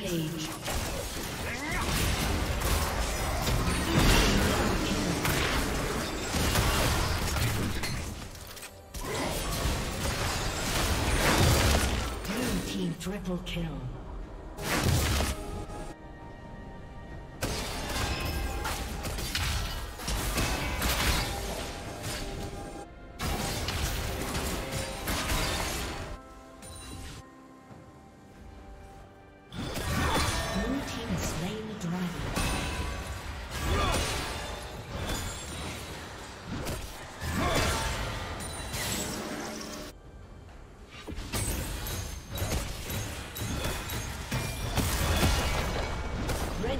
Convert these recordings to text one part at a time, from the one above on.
Rampage. Triple kill.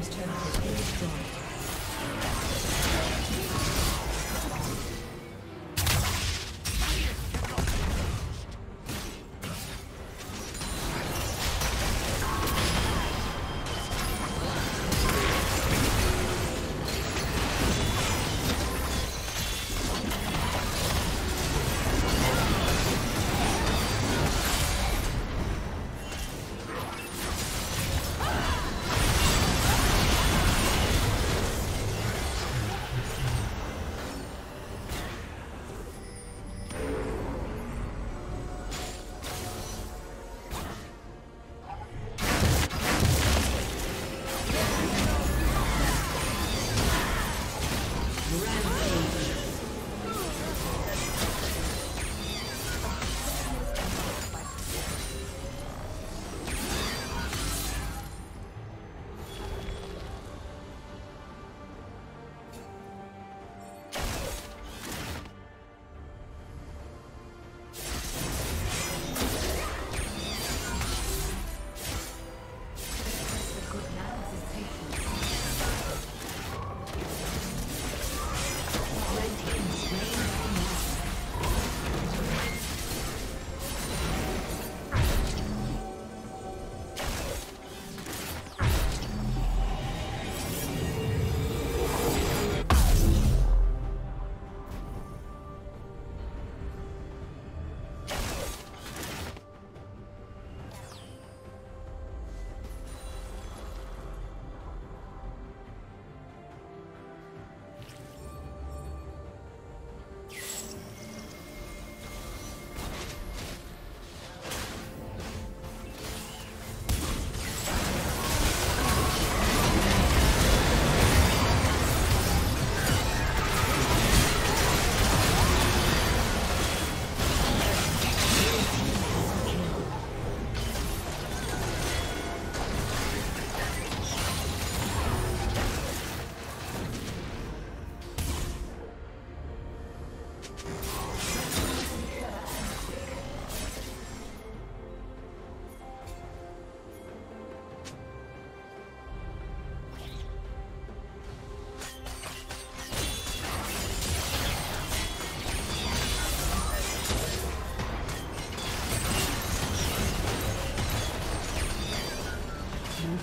Team's turret